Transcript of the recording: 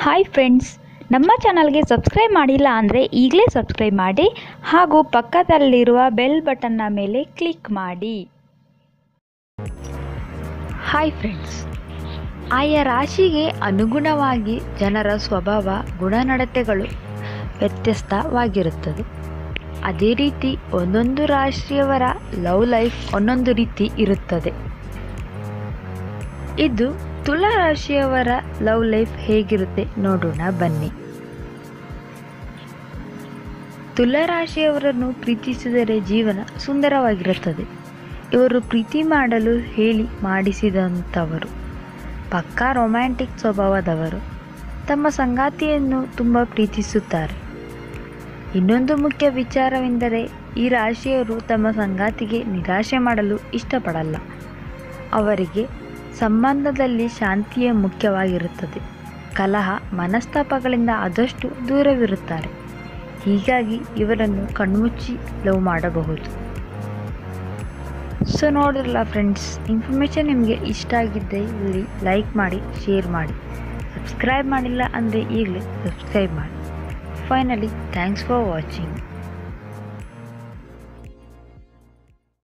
Hi friends ನಮ್ಮ ಚಾನಲ್ಗೆ subscribe ಮಾಡಿಲ್ಲ ಅಂದರೆ ಈಗಲೇ ಸಬ್ಸ್ಕ್ರೈಬ್ ಮಾಡಿ ಹಾಗೂ ಪಕ್ಕದಲ್ಲಿರುವ ಬೆಲ್ ಬಟನ್ನ ಮೇಲೆ ಕ್ಲಿಕ್ ಮಾಡಿ. ಹಾಯ್ ಫ್ರೆಂಡ್ಸ್ ಆಯಾ ರಾಶಿಗೆ ಅನುಗುಣವಾಗಿ ಜನರ ಸ್ವಭಾವ, ಗುಣನಡತೆಗಳು ವ್ಯತ್ಯಸ್ತವಾಗಿರುತ್ತದೆ ಅದೇ ರೀತಿ ಒಂದೊಂದು ರಾಶಿಯವರ ಲವ್ ಲೈಫ್ ಒಂದೊಂದು ರೀತಿ ಇರುತ್ತದೆ. ಇದು ತುಲಾ ರಾಶಿಯವರ ಲವ್ ಲೈಫ್ ಹೇಗಿರುತ್ತೆ ನೋಡೋಣ ಬನ್ನಿ. ತುಲಾ ರಾಶಿಯವರನ್ನು ಪ್ರೀತಿಸಿದರೆ ಜೀವನ ಸುಂದರವಾಗಿರುತ್ತದೆ. ಇವರು ಪ್ರೀತಿ ಮಾಡಲು ಹೇಳಿ ಮಾಡಿಸಿದಂಥವರು. ಪಕ್ಕಾ ರೊಮ್ಯಾಂಟಿಕ್ ಸ್ವಭಾವದವರು. ತಮ್ಮ ಸಂಗಾತಿಯನ್ನು ತುಂಬ ಪ್ರೀತಿಸುತ್ತಾರೆ. ಇನ್ನೊಂದು ಮುಖ್ಯ ವಿಚಾರವೆಂದರೆ ಈ ರಾಶಿಯವರು ತಮ್ಮ ಸಂಗಾತಿಗೆ ನಿರಾಶೆ ಮಾಡಲು ಇಷ್ಟಪಡಲ್ಲ. ಅವರಿಗೆ ಸಂಬಂಧದಲ್ಲಿ ಶಾಂತಿಯೇ ಮುಖ್ಯವಾಗಿರುತ್ತದೆ. ಕಲಹ ಮನಸ್ತಾಪಗಳಿಂದ ಆದಷ್ಟು ದೂರವಿರುತ್ತಾರೆ. ಹೀಗಾಗಿ ಇವರನ್ನು ಕಣ್ಮುಚ್ಚಿ ಲವ್ ಮಾಡಬಹುದು. ಸೊ ನೋಡಿರಲ್ಲ ಫ್ರೆಂಡ್ಸ್ ಇನ್ಫಾರ್ಮೇಷನ್ ನಿಮಗೆ ಇಷ್ಟ ಆಗಿದ್ದೆ ಇಲ್ಲಿ ಲೈಕ್ ಮಾಡಿ ಶೇರ್ ಮಾಡಿ. ಸಬ್ಸ್ಕ್ರೈಬ್ ಮಾಡಿಲ್ಲ ಅಂದರೆ ಈಗಲೇ ಸಬ್ಸ್ಕ್ರೈಬ್ ಮಾಡಿ. Finally thanks for watching